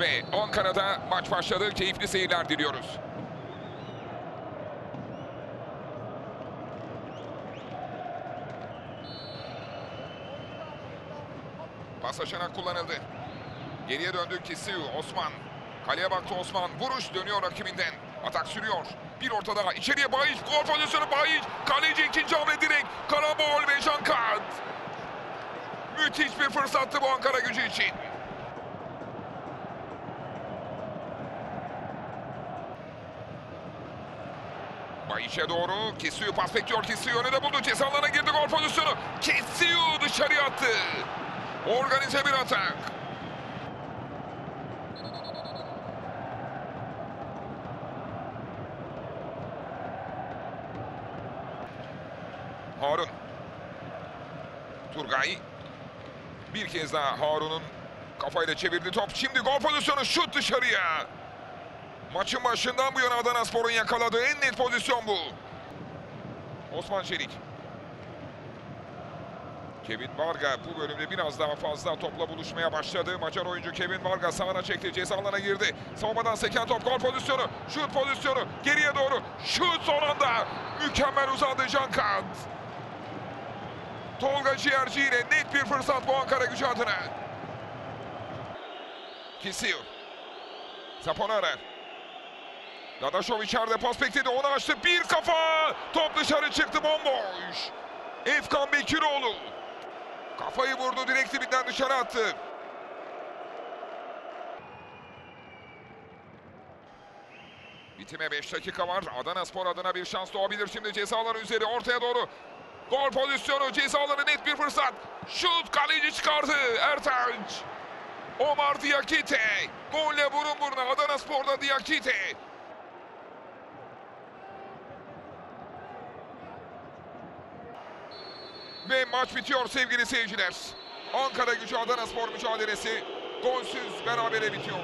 ve Ankara'da maç başladı. Keyifli seyirler diliyoruz. Pas aşarak kullanıldı. Geriye döndü Kisiu. Osman. Kaleye baktı Osman. Vuruş dönüyor rakibinden. Atak sürüyor. Bir ortada. içeriye Bayiç. Gol pozisyonu Bayiç. Kaleci ikinci hamle direkt. Karabol ve Jankat. Müthiş bir fırsattı bu Ankara gücü için. Bayiş'e doğru Kesiyor pas bekliyor Kesiyor önüne buldu. Ceza girdi gol pozisyonu. Kesiyor dışarıya attı. Organize bir atak. Harun. Turgay. Bir kez daha Harun'un kafayla çevirdi top. Şimdi gol pozisyonu şut dışarıya. Maçın başından bu yana Adanaspor'un yakaladığı en net pozisyon bu. Osman Çelik. Kevin Varga bu bölümde biraz daha fazla topla buluşmaya başladı. Macar oyuncu Kevin Varga sağına çekti. Ceza alanına girdi. Savunmadan seken top gol pozisyonu. Şut pozisyonu. Geriye doğru. Şut son anda. Mükemmel uzandı Cankant. Tolga Ciğerci ile net bir fırsat bu Ankara gücü adına. Kisiyor. Zaponara. Dadaşov içeride pas bekledi. Onu açtı. Bir kafa. Top dışarı çıktı bomboş. Efkan Bekiroğlu. Kafayı vurdu. Direkt dibinden dışarı attı. Bitime 5 dakika var. Adana Spor adına bir şans doğabilir. Şimdi cezalar üzeri ortaya doğru. Gol pozisyonu cezaları net bir fırsat. Şut kaleci çıkardı. Ertanç. Omar Diakite. Golle burun buruna Adana Spor'da Diakite. Ve maç bitiyor sevgili seyirciler. Ankara gücü Adana Spor mücadelesi golsüz berabere bitiyor.